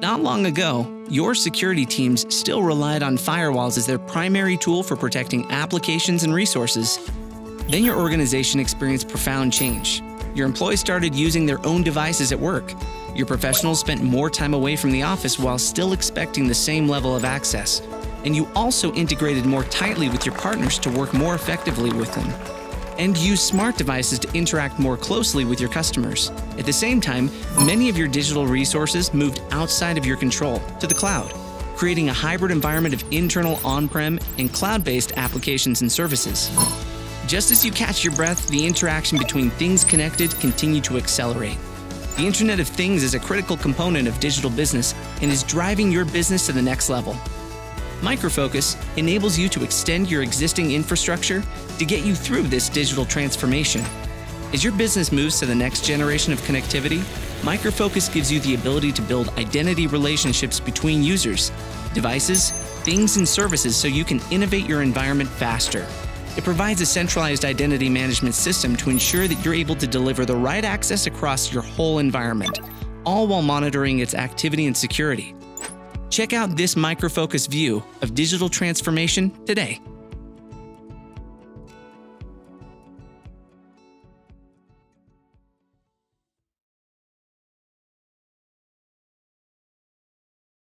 Not long ago, your security teams still relied on firewalls as their primary tool for protecting applications and resources. Then your organization experienced profound change. Your employees started using their own devices at work. Your professionals spent more time away from the office while still expecting the same level of access. And you also integrated more tightly with your partners to work more effectively with them and use smart devices to interact more closely with your customers. At the same time, many of your digital resources moved outside of your control to the cloud, creating a hybrid environment of internal on prem and cloud based applications and services. Just as you catch your breath, the interaction between things connected continue to accelerate. The Internet of Things is a critical component of digital business and is driving your business to the next level. Microfocus enables you to extend your existing infrastructure to get you through this digital transformation. As your business moves to the next generation of connectivity, Microfocus gives you the ability to build identity relationships between users, devices, things, and services so you can innovate your environment faster. It provides a centralized identity management system to ensure that you're able to deliver the right access across your whole environment, all while monitoring its activity and security. Check out this microfocus view of digital transformation today.